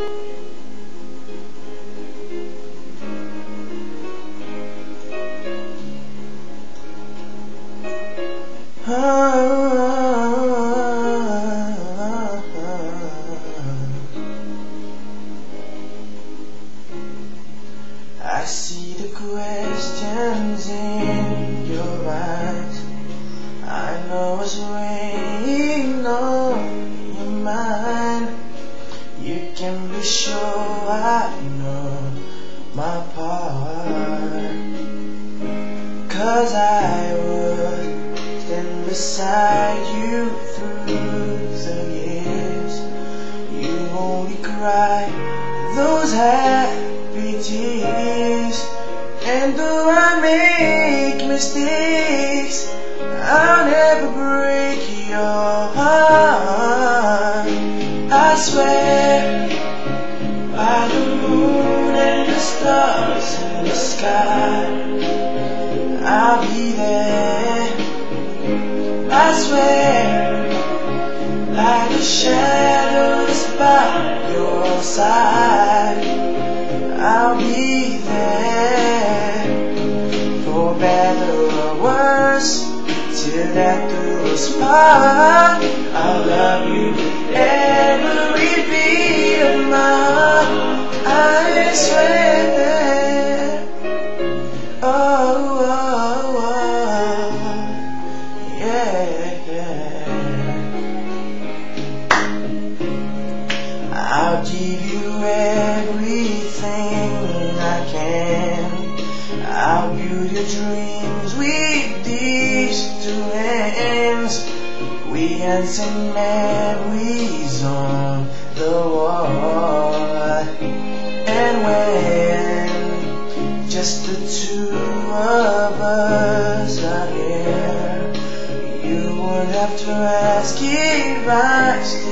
Ah. I see the questions in your eyes. I know what's weighing I know my part. Cause I would stand beside you through the years. You only cry those happy tears. And though I make mistakes, the sky, I'll be there. I swear, like the shadows by your side, I'll be there. For better or worse, till death do us part. I'll give you everything I can. I'll build your dreams with these two hands. We had some memories on the wall. And when just the two of us are here, you won't have to ask if I.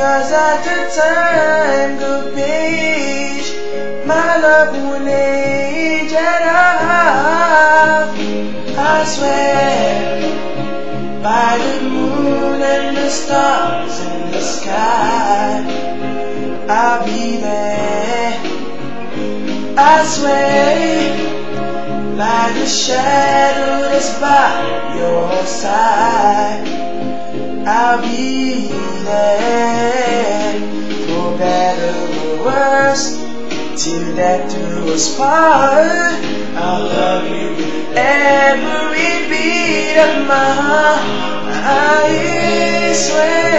Cause at the time, the page, my love won't age at all. I swear, by the moon and the stars in the sky, I'll be there. I swear, by the shadow that's by your side, I'll be For better or worse, till death do us part. I'll love you every beat of my heart. I swear.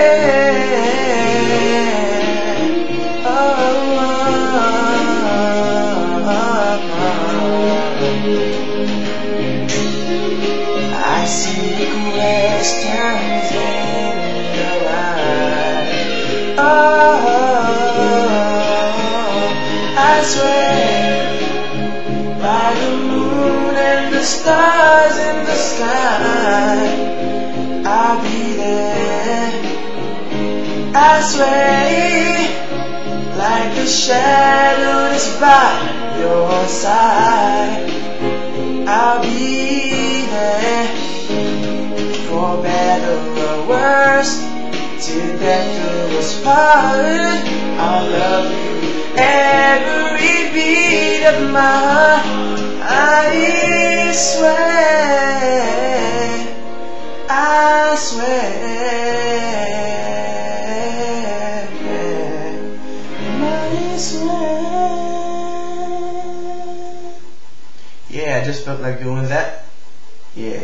I see the questions I swear by the moon and the stars in the sky, I'll be there. I swear, like the shadow that's by your side. I'll be there for better or worse till death do us part. I'll love you beat my. I swear, I swear, I swear. Yeah, I just felt like doing that. Yeah.